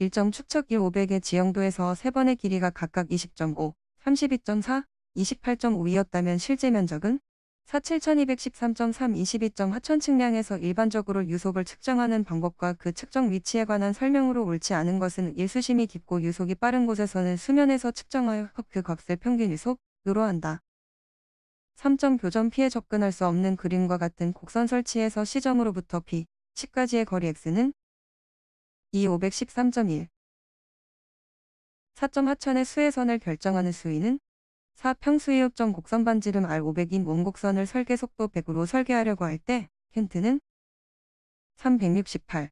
일정 축척길 500의 지형도에서 세 번의 길이가 각각 20.5, 32.4, 28.5이었다면 실제 면적은 4 7213.3 22점 하천 측량에서 일반적으로 유속을 측정하는 방법과 그 측정 위치에 관한 설명으로 옳지 않은 것은 일수심이 깊고 유속이 빠른 곳에서는 수면에서 측정하여 그 값을 평균 유속으로 한다. 3점 교점 피해 접근할 수 없는 그림과 같은 곡선 설치에서 시점으로부터 B, 10까지의 거리 x는 2 513.1 4점 하천의 수혜선을 결정하는 수위는 4. 평수이업점 곡선 반지름 R500인 원곡선을 설계 속도 100으로 설계하려고 할 때 힌트는 368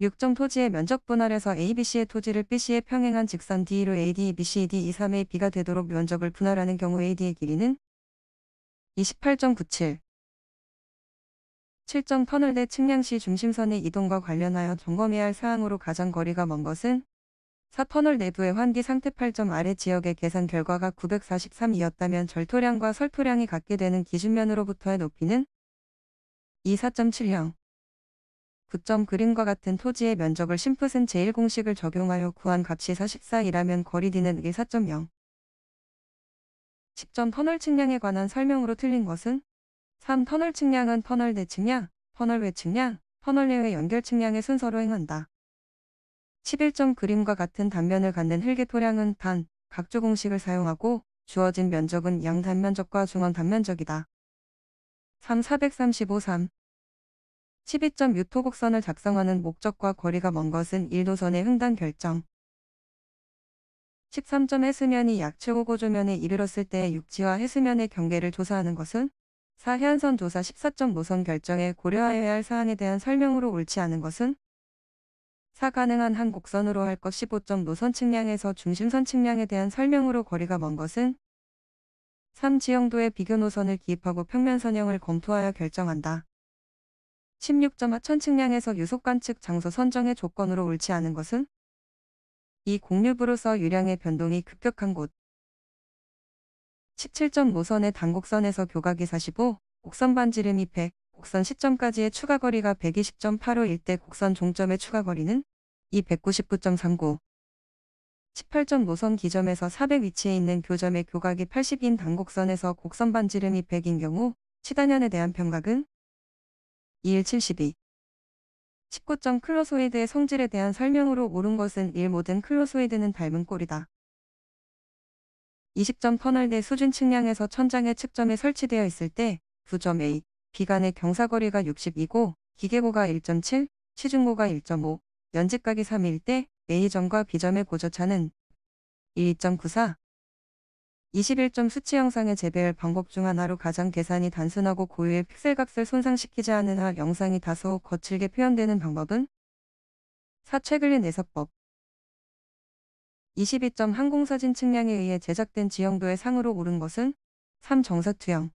6점 토지의 면적 분할해서 ABC의 토지를 BC에 평행한 직선 D로 AD, BC, D, 2, 3의 B가 되도록 면적을 분할하는 경우 AD의 길이는 28.97 7점 터널 내 측량시 중심선의 이동과 관련하여 점검해야 할 사항으로 가장 거리가 먼 것은 4 터널 내부의 환기 상태 8점 아래 지역의 계산 결과가 943이었다면 절토량과 설토량이 같게 되는 기준면으로부터의 높이는 2 4.70 9점 그림과 같은 토지의 면적을 심풋은 제1공식을 적용하여 구한 값이 44이라면 거리 D는 1 4.0 10점 터널 측량에 관한 설명으로 틀린 것은 3. 터널 측량은 터널 내 측량, 터널 외 측량, 터널 내외 연결 측량의 순서로 행한다. 11점 그림과 같은 단면을 갖는 흙의 토량은 단, 각조 공식을 사용하고 주어진 면적은 양 단면적과 중앙 단면적이다. 3. 435 3. 12점 유토곡선을 작성하는 목적과 거리가 먼 것은 1도선의 횡단 결정. 13점 해수면이 약 최고 고조면에 이르렀을 때의 육지와 해수면의 경계를 조사하는 것은 4. 해안선 조사 14점 노선 결정에 고려하여야 할 사항에 대한 설명으로 옳지 않은 것은 4. 가능한 한 곡선으로 할 것 15점 노선 측량에서 중심선 측량에 대한 설명으로 거리가 먼 것은 3. 지형도의 비교 노선을 기입하고 평면 선형을 검토하여 결정한다. 16점 하천 측량에서 유속 관측 장소 선정의 조건으로 옳지 않은 것은 이 공류부로서 유량의 변동이 급격한 곳 17점 노선의 단곡선에서 교각이 45, 곡선 반지름이 100, 곡선 시점까지의 추가 거리가 120.85일 때 곡선 종점의 추가 거리는 299.39. 18점 노선 기점에서 400 위치에 있는 교점의 교각이 80인 단곡선에서 곡선 반지름이 100인 경우 치단연에 대한 평각은 2일 72. 19점 클로소이드의 성질에 대한 설명으로 옳은 것은 1 모든 클로소이드는 닮은 꼴이다. 20점 터널 내 수준 측량에서 천장의 측점에 설치되어 있을 때 9점 A, B 간의 경사거리가 62고 기계고가 1.7, 시준고가 1.5, 연직각이 3일 때 A점과 B점의 고저차는 1.94 21점 수치 영상의 재배열 방법 중 하나로 가장 계산이 단순하고 고유의 픽셀값을 손상시키지 않으나 영상이 다소 거칠게 표현되는 방법은 4. 최근린 내서법 22점 항공사진 측량에 의해 제작된 지형도의 상으로 오른 것은 3. 정사투영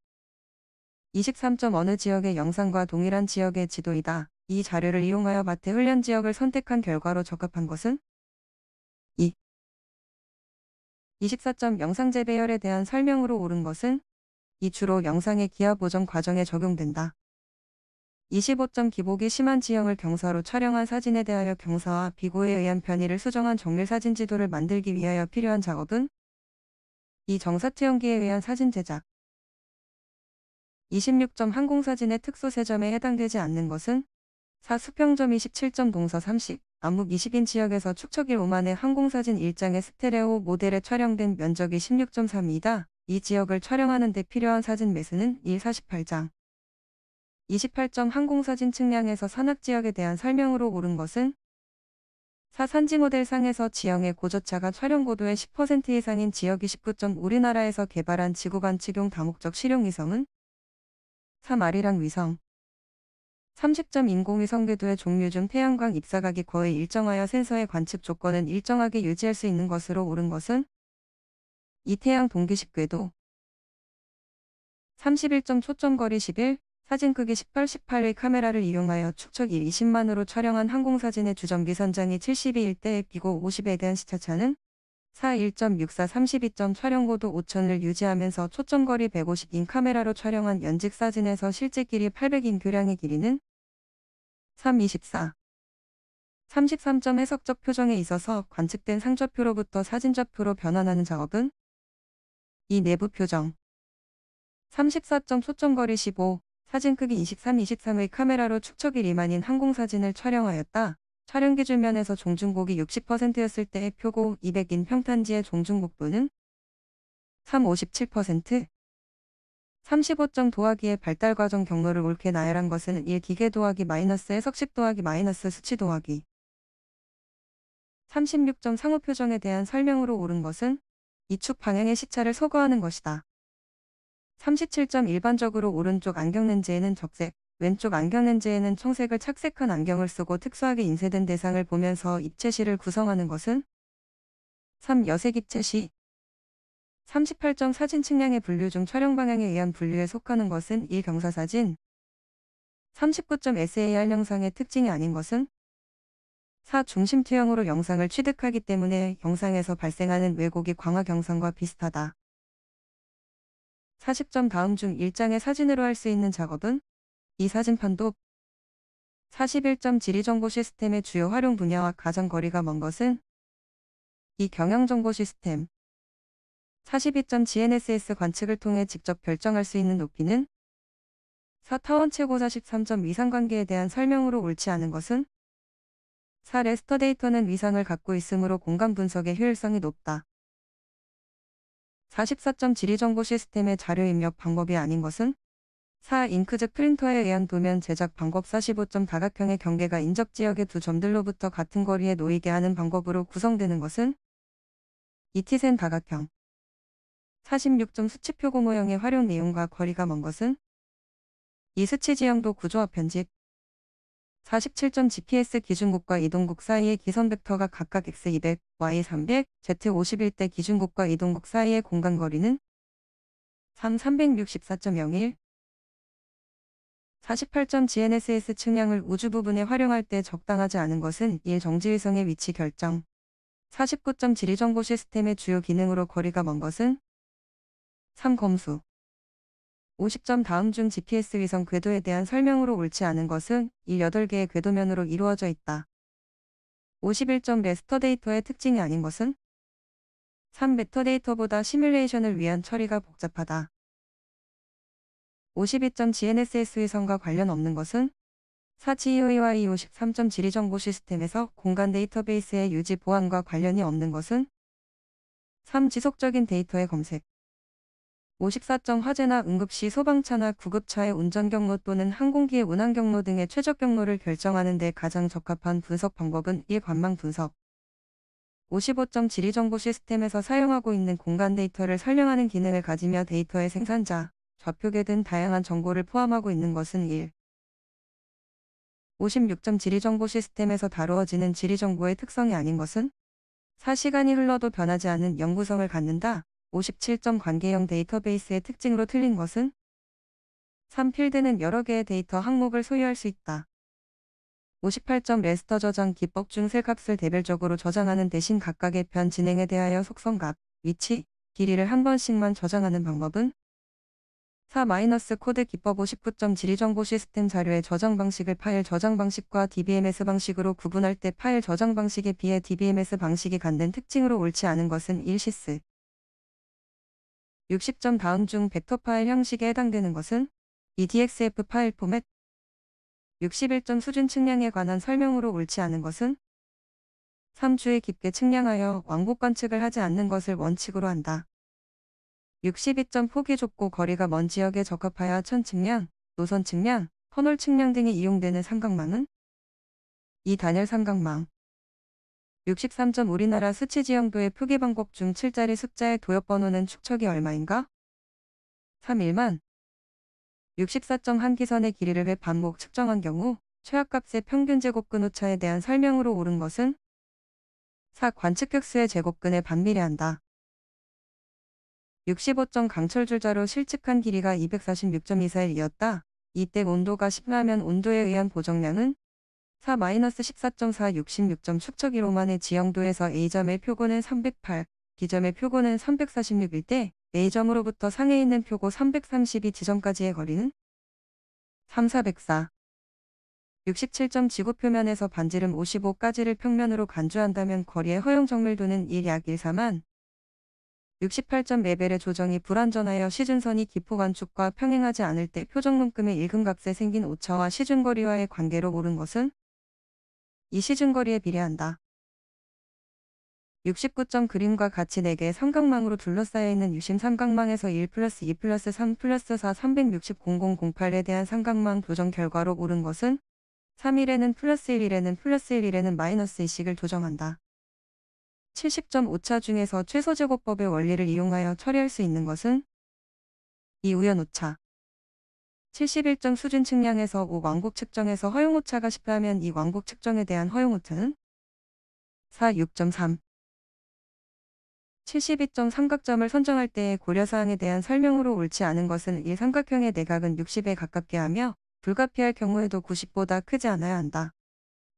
23점 어느 지역의 영상과 동일한 지역의 지도이다. 이 자료를 이용하여 마태 훈련 지역을 선택한 결과로 적합한 것은 2. 24점 영상 재배열에 대한 설명으로 옳은 것은 이 주로 영상의 기하 보정 과정에 적용된다. 25점 기복이 심한 지형을 경사로 촬영한 사진에 대하여 경사와 비고에 의한 편의를 수정한 정밀 사진 지도를 만들기 위하여 필요한 작업은 이 정사투영기에 의한 사진 제작 26점 항공사진의 특수 세점에 해당되지 않는 것은 4. 수평점 27점 동서 30, 암묵 20인 지역에서 축척일 5만의 항공사진 1장의 스테레오 모델에 촬영된 면적이 16.3이다. 이 지역을 촬영하는 데 필요한 사진 매수는 1 48장. 28점 항공사진 측량에서 산악지역에 대한 설명으로 옳은 것은 4. 산지 모델상에서 지형의 고저차가 촬영 고도의 10% 이상인 지역이 19점 우리나라에서 개발한 지구관측용 다목적 실용 위성은 3. 아리랑 위성 30점 인공위성 궤도의 종류 중 태양광 입사각이 거의 일정하여 센서의 관측 조건은 일정하게 유지할 수 있는 것으로 옳은 것은 이 태양 동기식 궤도 31점 초점 거리 11, 사진 크기 18, 18의 카메라를 이용하여 축척 1 20만으로 촬영한 항공사진의 주점기 선장이 72일 때의 비고 50에 대한 시차차는 4 1.64 32점 촬영 고도 5000을 유지하면서 초점거리 150인 카메라로 촬영한 연직 사진에서 실제 길이 800인 교량의 길이는 3 24 33점 해석적 표정에 있어서 관측된 상좌표로부터 사진좌표로 변환하는 작업은 이 내부 표정. 34점 초점거리 15 사진 크기 23, 23의 카메라로 축척이 리만인 항공사진을 촬영하였다. 촬영 기준면에서 종중곡이 60%였을 때의 표고 200인 평탄지의 종중곡도는 3, 57%. 35점 도하기의 발달 과정 경로를 옳게 나열한 것은 1 기계 도하기 마이너스 해석식 도하기 마이너스 수치 도하기. 36점 상호 표정에 대한 설명으로 옳은 것은 이축 방향의 시차를 소거하는 것이다. 37점 일반적으로 오른쪽 안경 렌즈에는 적색, 왼쪽 안경 렌즈에는 청색을 착색한 안경을 쓰고 특수하게 인쇄된 대상을 보면서 입체시를 구성하는 것은 3. 여색 입체시 38점 사진 측량의 분류 중 촬영 방향에 의한 분류에 속하는 것은 1. 경사사진 39점 SAR 영상의 특징이 아닌 것은 4. 중심 투영으로 영상을 취득하기 때문에 영상에서 발생하는 왜곡이 광화 경상과 비슷하다. 40점 다음 중 1장의 사진으로 할 수 있는 작업은? 이 사진판도? 41점 지리정보 시스템의 주요 활용 분야와 가장 거리가 먼 것은? 이 경영정보 시스템. 42점 GNSS 관측을 통해 직접 결정할 수 있는 높이는? 4 타원 최고 43점 위상관계에 대한 설명으로 옳지 않은 것은? 4 레스터 데이터는 위상을 갖고 있으므로 공간 분석의 효율성이 높다. 44점 지리정보 시스템의 자료 입력 방법이 아닌 것은? 4. 잉크젯 프린터에 의한 도면 제작 방법 45점 다각형의 경계가 인접 지역의 두 점들로부터 같은 거리에 놓이게 하는 방법으로 구성되는 것은? 이티센 다각형. 46점 수치표고 모형의 활용 내용과 거리가 먼 것은? 이 수치 지형도 구조화 편집 47점 GPS 기준국과 이동국 사이의 기선 벡터가 각각 x200, y300, z51대 기준국과 이동국 사이의 공간 거리는 3 364.01 48점 GNSS 측량을 우주 부분에 활용할 때 적당하지 않은 것은 1. 정지위성의 위치 결정 49점 지리정보 시스템의 주요 기능으로 거리가 먼 것은 3. 검수 50점 다음 중 GPS 위성 궤도에 대한 설명으로 옳지 않은 것은 이 8개의 궤도면으로 이루어져 있다. 51점 래스터 데이터의 특징이 아닌 것은 3. 벡터데이터보다 시뮬레이션을 위한 처리가 복잡하다. 52점 GNSS 위성과 관련 없는 것은 4. GEOEYE 53점 지리정보 시스템에서 공간 데이터베이스의 유지 보안과 관련이 없는 것은 3. 지속적인 데이터의 검색 54점 화재나 응급시 소방차나 구급차의 운전 경로 또는 항공기의 운항 경로 등의 최적 경로를 결정하는 데 가장 적합한 분석 방법은 1. 관망 분석 55점 지리정보 시스템에서 사용하고 있는 공간 데이터를 설명하는 기능을 가지며 데이터의 생산자, 좌표계 등 다양한 정보를 포함하고 있는 것은 1. 56점 지리정보 시스템에서 다루어지는 지리정보의 특성이 아닌 것은 4 시간이 흘러도 변하지 않는 영구성을 갖는다. 57점 관계형 데이터베이스의 특징으로 틀린 것은 3. 필드는 여러 개의 데이터 항목을 소유할 수 있다. 58점 래스터 저장 기법 중 셀 값을 개별적으로 저장하는 대신 각각의 변 진행에 대하여 속성값, 위치, 길이를 한 번씩만 저장하는 방법은 4. 마이너스 코드 기법 59점 지리 정보 시스템 자료의 저장 방식을 파일 저장 방식과 DBMS 방식으로 구분할 때 파일 저장 방식에 비해 DBMS 방식이 갖는 특징으로 옳지 않은 것은 1시스. 60점 다음 중 벡터 파일 형식에 해당되는 것은 EDXF 파일 포맷 61점 수준 측량에 관한 설명으로 옳지 않은 것은 3주에 깊게 측량하여 왕복 관측을 하지 않는 것을 원칙으로 한다. 62점 폭이 좁고 거리가 먼 지역에 적합하여 천 측량, 노선 측량, 터널 측량 등이 이용되는 삼각망은 이 단열 삼각망 63점 우리나라 수치 지형도의 표기 방법 중 7자리 숫자의 도엽 번호는 축척이 얼마인가? 3 1만 64점 한기선의 길이를 왜 반복 측정한 경우 최악값의 평균 제곱근 오차에 대한 설명으로 옳은 것은 4. 관측격수의 제곱근에 반비례한다. 65점 강철줄자로 실측한 길이가 246.24일이었다. 이때 온도가 10라면 온도에 의한 보정량은 4-14.4 66점 축척1호만의 지형도에서 A점의 표고는 308, B점의 표고는 346일 때 A점으로부터 상해 있는 표고 332 지점까지의 거리는 3404 67점 지구 표면에서 반지름 55까지를 평면으로 간주한다면 거리의 허용 정밀도는 1약 1, 4만. 68점 레벨의 조정이 불완전하여 시준선이 기포 관축과 평행하지 않을 때 표정눈금의 일금각세 생긴 오차와 시준거리와의 관계로 옳은 것은 이 시준거리에 비례한다. 69점 그림과 같이 4개의 삼각망으로 둘러싸여 있는 유심 삼각망에서 1 플러스 2 플러스 3 플러스 4 360 0008에 대한 삼각망 도정 결과로 옳은 것은 3일에는 플러스 1, 1에는 플러스 1, 1에는 마이너스 2씩을 도정한다. 70점 오차 중에서 최소제곱법의 원리를 이용하여 처리할 수 있는 것은 이 우연 오차. 71점 수준 측량에서 5 왕복 측정에서 허용 오차가 10라면 이 왕복 측정에 대한 허용 오차는 4 6.3. 72점 삼각점을 선정할 때의 고려사항에 대한 설명으로 옳지 않은 것은 이 삼각형의 내각은 60에 가깝게 하며 불가피할 경우에도 90보다 크지 않아야 한다.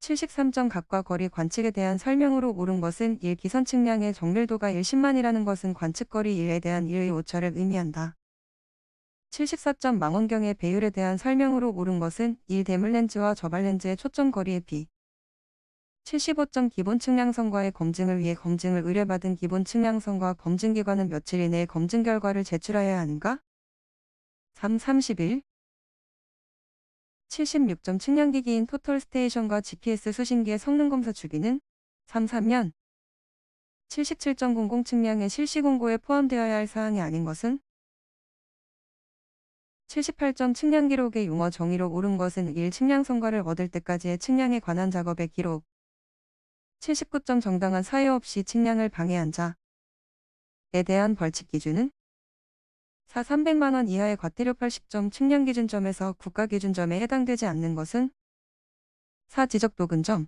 73점 각과 거리 관측에 대한 설명으로 옳은 것은 1 기선 측량의 정밀도가 1 10만이라는 것은 관측거리 1에 대한 1의 오차를 의미한다. 74점 망원경의 배율에 대한 설명으로 옳은 것은 1 대물 렌즈와 저발 렌즈의 초점 거리의 비. 75점 기본 측량선과의 검증을 위해 검증을 의뢰받은 기본 측량선과 검증기관은 며칠 이내에 검증 결과를 제출하여야 하는가? 3. 31 76점 측량기기인 토털 스테이션과 GPS 수신기의 성능 검사 주기는 3. 3년 77.00 측량의 실시 공고에 포함되어야 할 사항이 아닌 것은 78점 측량 기록의 용어 정의로 옳은 것은 1. 측량 성과를 얻을 때까지의 측량에 관한 작업의 기록 79점 정당한 사유 없이 측량을 방해한 자에 대한 벌칙 기준은 4. 300만원 이하의 과태료 80점 측량 기준점에서 국가 기준점에 해당되지 않는 것은 4. 지적 도근점